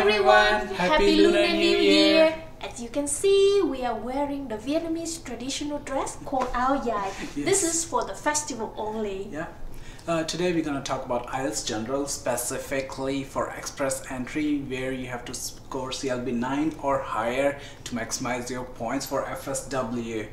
everyone! Happy, Happy Lunar, Lunar New Year! Year! As you can see, we are wearing the Vietnamese traditional dress called Ao Dai. This is for the festival only. Yeah. Uh, today we're going to talk about IELTS General specifically for express entry where you have to score CLB 9 or higher to maximize your points for FSW.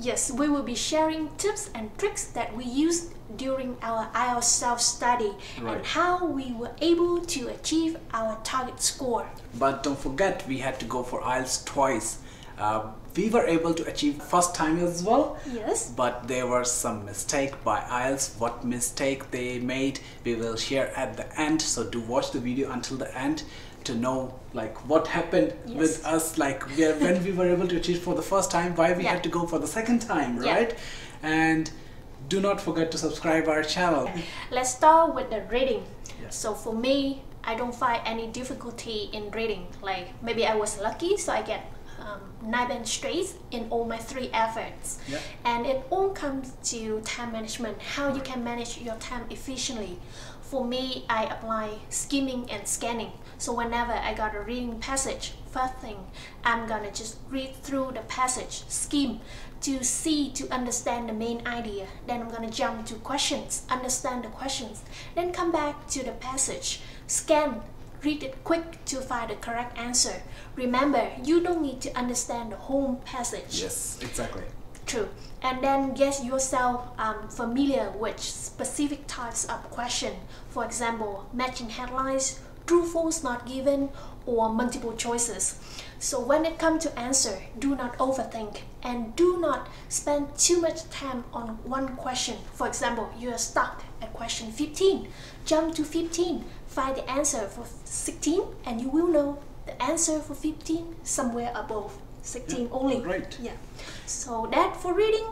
Yes, we will be sharing tips and tricks that we used during our IELTS self-study Right. and how we were able to achieve our target score. But don't forget we had to go for IELTS twice. Uh, we were able to achieve first time as well. Yes? But there were some mistake by IELTS. What mistake they made, we will share at the end. So do watch the video until the end to know like what happened Yes. with us. Like we are, when we were able to achieve for the first time, why we Yeah. had to go for the second time, Yeah. right? And do not forget to subscribe our channel. Let's start with the reading. Yes. So for me, I don't find any difficulty in reading. Like maybe I was lucky, so I get um, nine band straight in all my three efforts. Yeah. And it all comes to time management, how you can manage your time efficiently. For me, I apply skimming and scanning. So whenever I got a reading passage, first thing, I'm gonna just read through the passage, skim, to see, to understand the main idea. Then I'm gonna jump to questions, understand the questions. Then come back to the passage, scan, read it quick to find the correct answer. Remember, you don't need to understand the whole passage. Yes, exactly. True. And then get yourself um, familiar with specific types of question. For example, matching headlines, true, false, not given, or multiple choices. So when it comes to answer, do not overthink and do not spend too much time on one question. For example, you are stuck at question 15. Jump to 15, find the answer for 16, and you will know the answer for 15 somewhere above 16 Yeah, only. right. Yeah. So that for reading.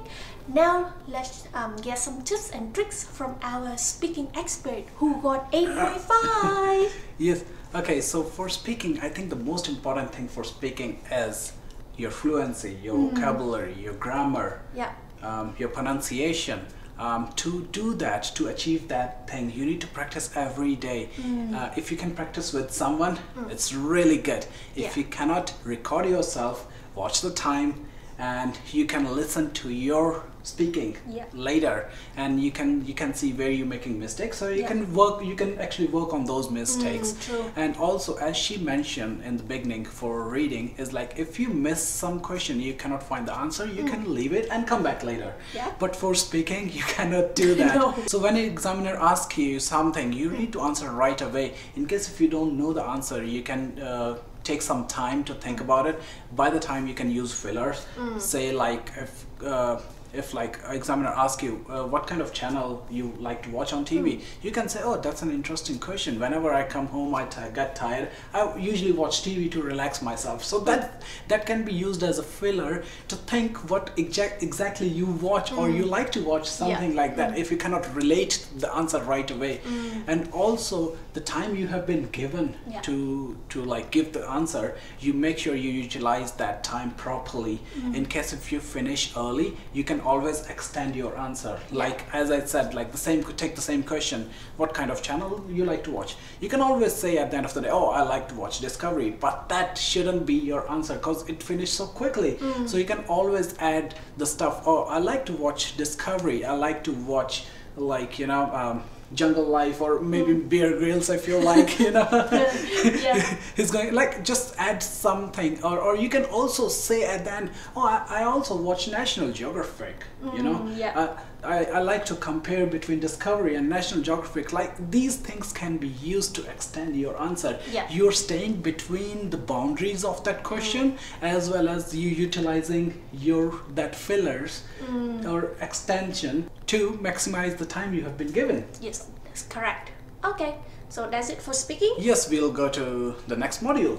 Now let's um, get some tips and tricks from our speaking expert who got 8.5. Yes. Okay, so for speaking, I think the most important thing for speaking is your fluency, your vocabulary, your grammar, yeah. um, your pronunciation. Um, to do that, to achieve that thing, you need to practice every day. Uh, if you can practice with someone, it's really good. If Yeah. you cannot record yourself, watch the time, and you can listen to your speaking Yeah. later, and you can you can see where you're making mistakes. So you Yeah. can work. You can actually work on those mistakes. Mm, true. And also, as she mentioned in the beginning for reading, is like if you miss some question, you cannot find the answer, you can leave it and come back later. Mm. Yeah. But for speaking, you cannot do that. No. So when an examiner asks you something, you need to answer right away. In case if you don't know the answer, you can uh, take some time to think about it. By the time you can use fillers, Mm. say like if. Uh, if like an examiner asks you uh, what kind of channel you like to watch on TV, Mm. you can say, "Oh, that's an interesting question." Whenever I come home, I get tired. I usually watch TV to relax myself. So that that can be used as a filler to think what exact exactly you watch or you like to watch something like that. If you cannot relate the answer right away, and also the time you have been given Yeah. to to like give the answer, you make sure you utilize that time properly. In case if you finish early, you can always extend your answer. Like as I said, like the same could take the same question, what kind of channel you like to watch? You can always say at the end of the day, oh, I like to watch Discovery, but that shouldn't be your answer because it finished so quickly. So you can always add the stuff. Oh, I like to watch Discovery. I like to watch like you know. Um, Jungle Life or maybe Bear Grylls I feel like, you know. Yeah. He's going like just add something, or, or you can also say at the end, oh, I, I also watch National Geographic. You know, Mm, yeah. uh, I, I like to compare between Discovery and National Geographic. Like these things can be used to extend your answer. Yeah. You're staying between the boundaries of that question as well as you utilizing your that fillers Mm. or extension to maximize the time you have been given. Yes, that's correct. Okay, so that's it for speaking. Yes, we'll go to the next module.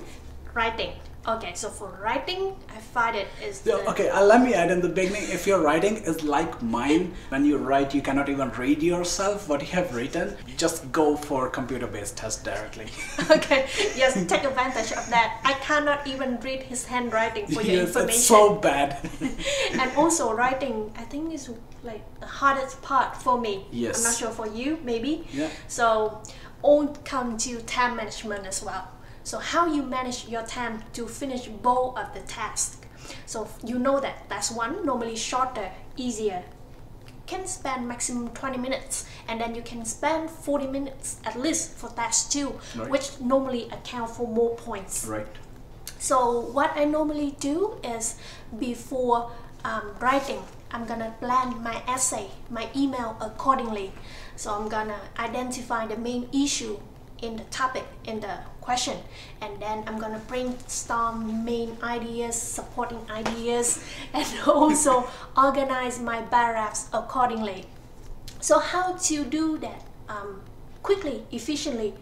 Writing. Okay, so for writing, I find it is the Okay, uh, let me add in the beginning. If your writing is like mine, when you write, you cannot even read yourself what you have written. Just go for computer-based test directly. okay. Yes, take advantage of that. I cannot even read his handwriting for your information. it's so bad. and also writing, I think is like the hardest part for me. Yes. I'm not sure for you, maybe. Yeah. So all come to time management as well. So how you manage your time to finish both of the tasks. So you know that that's one normally shorter, easier. Can spend maximum 20 minutes and then you can spend 40 minutes at least for task two, Right. which normally account for more points. Right. So what I normally do is before um, writing, I'm gonna plan my essay, my email accordingly. So I'm gonna identify the main issue in the topic, in the question, and then I'm gonna brainstorm main ideas, supporting ideas, and also organize my paragraphs accordingly. So how to do that um, quickly, efficiently?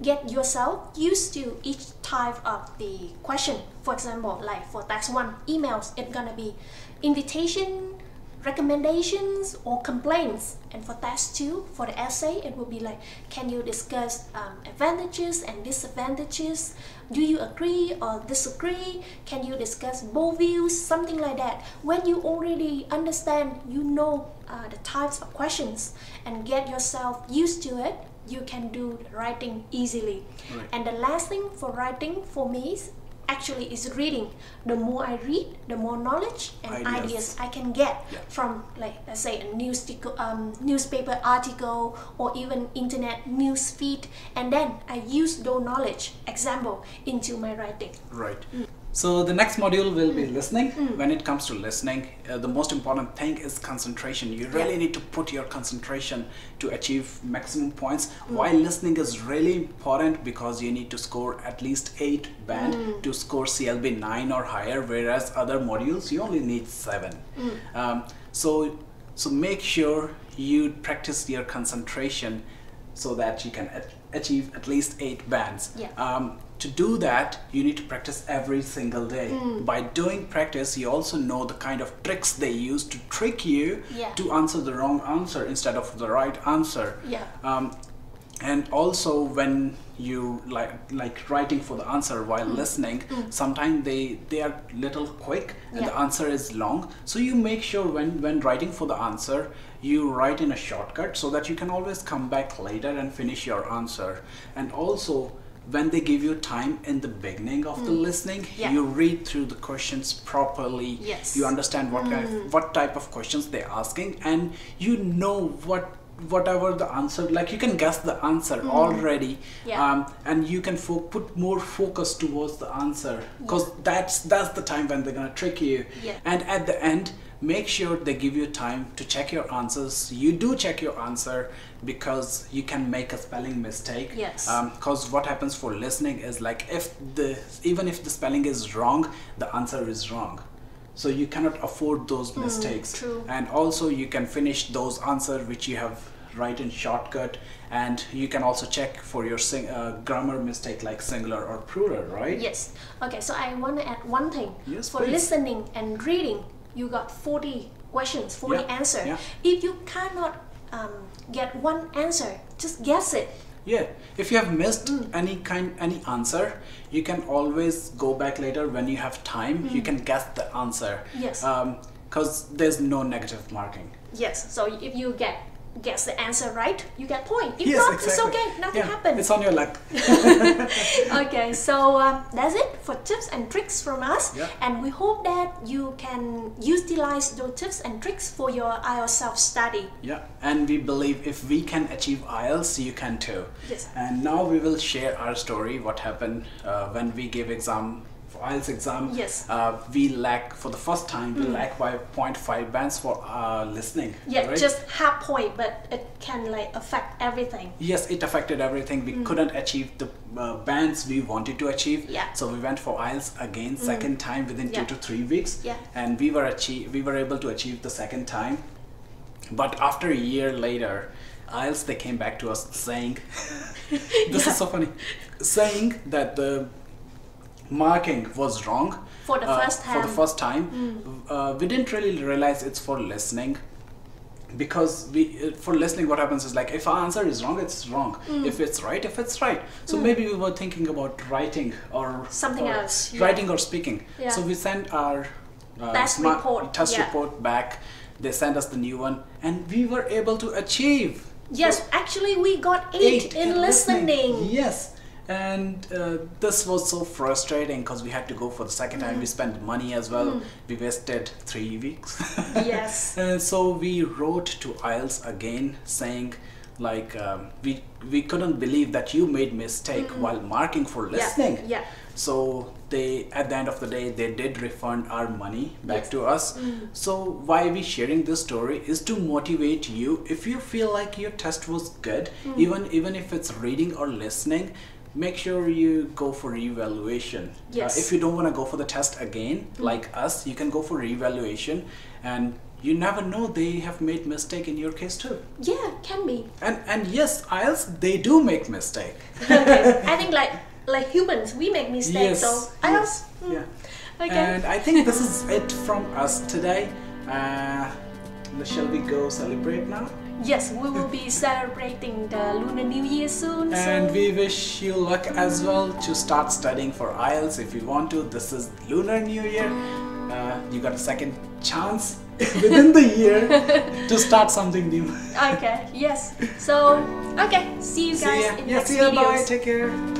Get yourself used to each type of the question. For example, like for task one, emails, it's gonna be invitation, recommendations, or complaints. And for task two, for the essay, it will be like, can you discuss um, advantages and disadvantages? Do you agree or disagree? Can you discuss both views? Something like that. When you already understand, you know uh, the types of questions and get yourself used to it, you can do writing easily. Right. And the last thing for writing for me is actually is reading. The more I read, the more knowledge and Ideas. ideas, I can get Yeah. from like let's say a news um, newspaper article or even internet news feed and then I use those knowledge example into my writing. Right. Mm. So the next module will be listening. When it comes to listening, uh, the most important thing is concentration. You really Yeah. need to put your concentration to achieve maximum points. Mm. Why listening is really important because you need to score at least 8 band Mm. to score CLB 9 or higher whereas other modules you only need 7. Mm. Um, so so make sure you practice your concentration so that you can achieve at least 8 bands. Yeah. Um, to do that, you need to practice every single day. Mm. By doing practice, you also know the kind of tricks they use to trick you Yeah. to answer the wrong answer instead of the right answer. Yeah. Um, and also when you like like writing for the answer while Mm. listening sometimes they they are little quick and the answer is long so you make sure when when writing for the answer you write in a shortcut so that you can always come back later and finish your answer and also when they give you time in the beginning of the listening Mm. Yeah. you read through the questions properly Yes. you understand what kind of, what type of questions they're asking and you know what whatever the answer like you can guess the answer mm-hmm. already Yeah. um, and you can fo- put more focus towards the answer because that's that's the time when they're gonna trick you Yeah. and at the end make sure they give you time to check your answers you do check your answer because you can make a spelling mistake Yes. Um, because what happens for listening is like if the even if the spelling is wrong the answer is wrong so you cannot afford those hmm, mistakes true. and also you can finish those answers which you have write in shortcut and you can also check for your sing- uh, grammar mistake like singular or plural right Yes. Okay, so I want to add one thing. Yes, For please. listening and reading, you got 40 questions, 40 Yeah, answers. yeah. If you cannot um, get one answer, just guess it. yeah if you have missed Mm. any kind any answer you can always go back later when you have time you can guess the answer Mm. Yes. because there's no negative marking Yes. So if you get guess the answer right, you get point. If yes not, exactly it's okay. Nothing yeah, happens. it's on your luck okay, so um, that's it for tips and tricks from us. Yeah. And we hope that you can utilize those tips and tricks for your IELTS self-study. Yeah, and we believe if we can achieve IELTS, you can too. Yes. And now we will share our story, what happened uh, when we gave exam, IELTS exam. Yes. Uh, we lack, for the first time, we lack by 0.5 bands for uh, listening. Yeah, right? just half point, but it can like affect everything. Yes, it affected everything. We couldn't achieve the uh, bands we wanted to achieve. Mm. Yeah. So we went for IELTS again, second time within Yeah. two to three weeks. Yeah. And we were achieve, we were able to achieve the second time. But after a year later, IELTS they came back to us saying, this Yeah. is so funny, saying that the marking was wrong For the uh, first For the time. Mm. first time, uh, we didn't really realize it's for listening because we uh, for listening what happens is like if our answer is wrong it's wrong Mm. if it's right if it's right so maybe we were thinking about writing or Something or else, yeah. writing or speaking Yeah. so we sent our uh, Test report, test yeah. report back they sent us the new one and we were able to achieve Yes, actually we got eight, in listening. yes and uh, this was so frustrating because we had to go for the second time. We spent money as well. We wasted three weeks. Yes. and so we wrote to IELTS again saying like um, we we couldn't believe that you made mistake while marking for listening. Mm-hmm. Yeah. so they at the end of the day they did refund our money back Yes. to us. So why we sharing this story is to motivate you. If you feel like your test was good even even if it's reading or listening make sure you go for evaluation Yes. if you don't want to go for the test again like us you can go for evaluation and you never know they have made mistake in your case too Yeah, can be. and and yes IELTS they do make mistake Okay. I think like like humans, we make mistakes. Yes, So I yes, also. mm, yeah Okay. and I think this is it from us today uh, shall we go celebrate now Yes, we will be celebrating the Lunar New Year soon. and so we wish you luck as well to start studying for IELTS if you want to. This is Lunar New Year. Uh, you got a second chance within the year to start something new. okay, yes. So okay, see you See guys ya. in Yeah, next see ya. Bye. Take care.